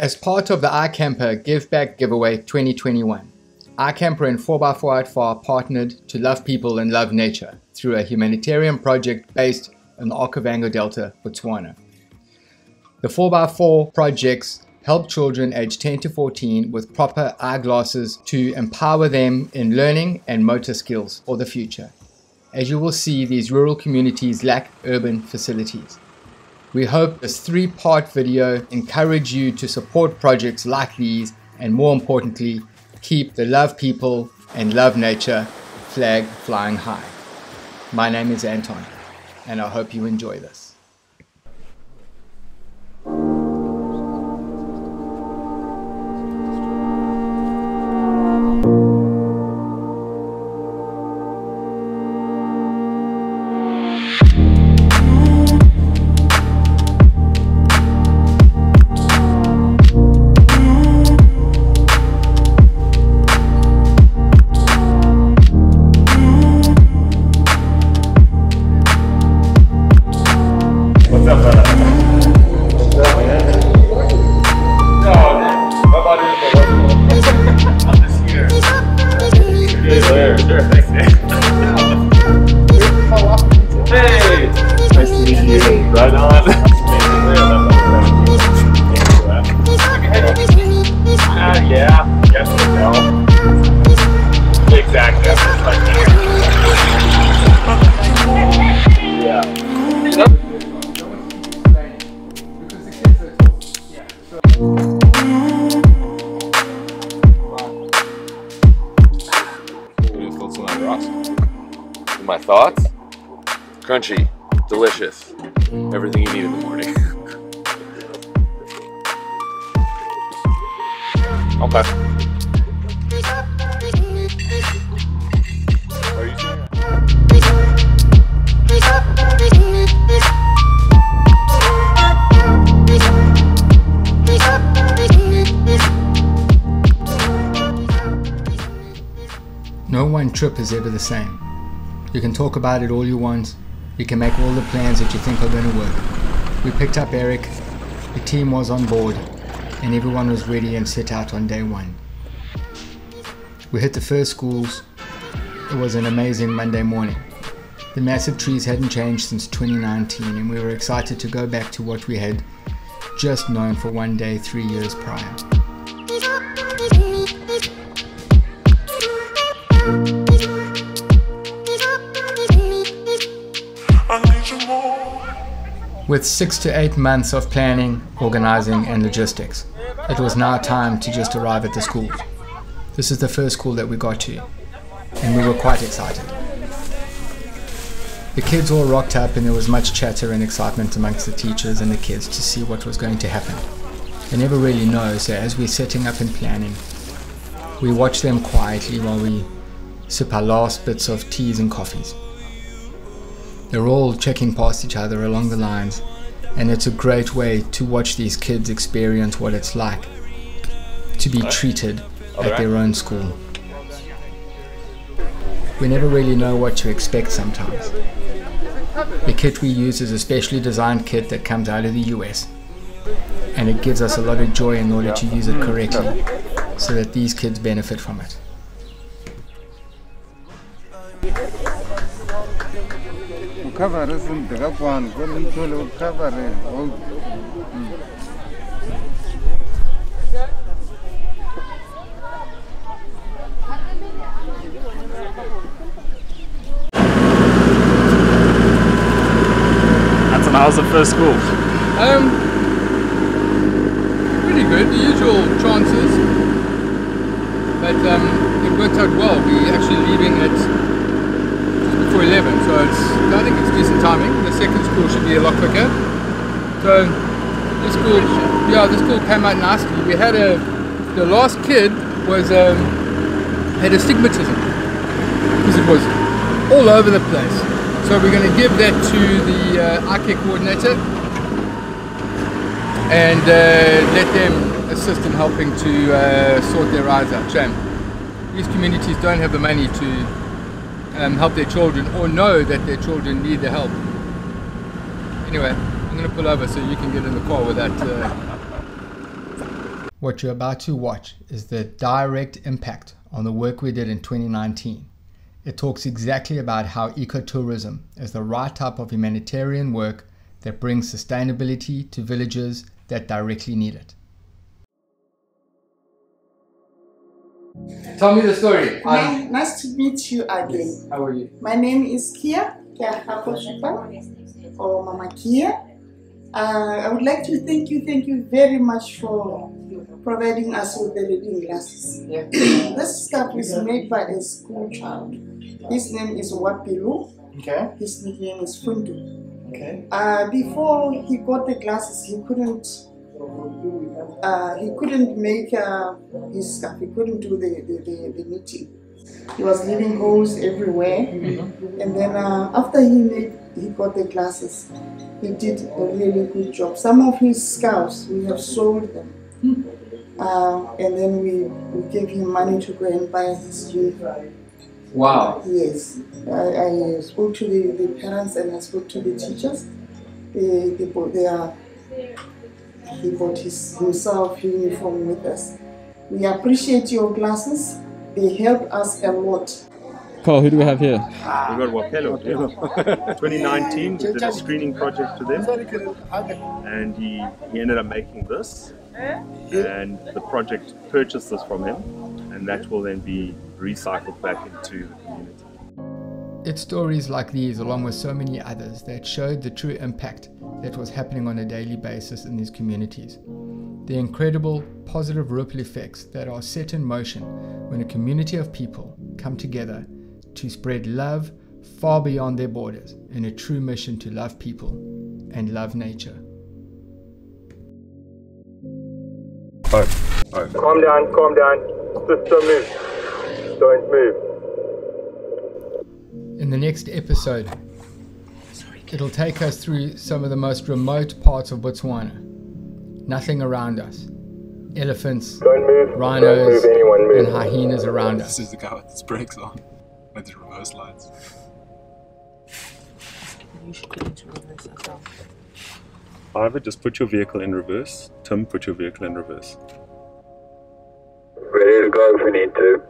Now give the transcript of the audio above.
As part of the iKamper Give Back Giveaway 2021, iKamper and 4x4 Far partnered to love people and love nature through a humanitarian project based in the Okavango Delta, Botswana. The 4x4 projects help children aged 10 to 14 with proper eyeglasses to empower them in learning and motor skills for the future. As you will see, these rural communities lack urban facilities. We hope this three-part video encourage you to support projects like these and more importantly, keep the love people and love nature flag flying high. My name is Anton and I hope you enjoy this. My thoughts? Crunchy, delicious, everything you need in the morning. okay. One trip is ever the same. You can talk about it all you want. You can make all the plans that you think are going to work. We picked up Eric, the team was on board, and everyone was ready and set out on day one. We hit the first schools. It was an amazing Monday morning. The massive trees hadn't changed since 2019, and we were excited to go back to what we had just known for one day three years prior. With six to eight months of planning, organizing, and logistics, it was now time to just arrive at the school. This is the first school that we got to, and we were quite excited. The kids all rocked up, and there was much chatter and excitement amongst the teachers and the kids to see what was going to happen. They never really know, so as we're setting up and planning, we watch them quietly while we sip our last bits of teas and coffees. They're all checking past each other along the lines, and it's a great way to watch these kids experience what it's like to be treated at their own school. We never really know what to expect sometimes. The kit we use is a specially designed kit that comes out of the US, and it gives us a lot of joy in order to use it mm. correctly so that these kids benefit from it. Cover isn't the one going to cover That's an how's the first school? Um, pretty good. The usual chances, but um, it worked out well. We're actually leaving at for 11, so I think it's decent timing. The second school should be a lot quicker. So this school, yeah, this school came out nicely. We had a, the last kid was um, had astigmatism because it was all over the place. So we're going to give that to the uh, care coordinator and uh, let them assist in helping to uh, sort their eyes out. Shame. These communities don't have the money to um, help their children or know that their children need the help. Anyway, I'm going to pull over so you can get in the car with that uh, What you're about to watch is the direct impact on the work we did in 2019. It talks exactly about how ecotourism is the right type of humanitarian work that brings sustainability to villages that directly need it. Tell me the story. Hi, nice to meet you again. How are you? My name is Kia, Kia Haposhipa, or Mama Kia. Uh, I would like to thank you, thank you very much for providing us with the reading glasses. Yeah. this scarf is made by a school child. His name is Wapilu. Okay. His nickname is Fundu. Okay. Uh, before he got the glasses, he couldn't. Uh, he couldn't make uh, his scarf. He couldn't do the, the, the, the knitting. He was leaving holes everywhere. And then uh, after he made, he got the glasses. He did a really good job. Some of his scarves we have sold them. Uh, and then we, we gave him money to go and buy his uniform. Wow. Yes, I, I spoke to the, the parents and I spoke to the teachers. They, they bought their, he bought his, himself uniform with us. We appreciate your glasses. They help us a lot. Carl, who do we have here? We got Wapello. 2019, we did a screening project to them, and he, he ended up making this. And the project purchased this from him, and that will then be recycled back into the community. It's stories like these, along with so many others, that showed the true impact that was happening on a daily basis in these communities. The incredible positive ripple effects that are set in motion when a community of people come together to spread love far beyond their borders in a true mission to love people and love nature. Calm down, calm down. Don't move. Don't move. In the next episode, it'll take us through some of the most remote parts of Botswana. Nothing around us. Elephants, move. rhinos, move. Move. and hyenas around us. This is the guy with his brakes on, with the reverse lights. Ivor, just put your vehicle in reverse. Tim, put your vehicle in reverse. Ready to go if we need to.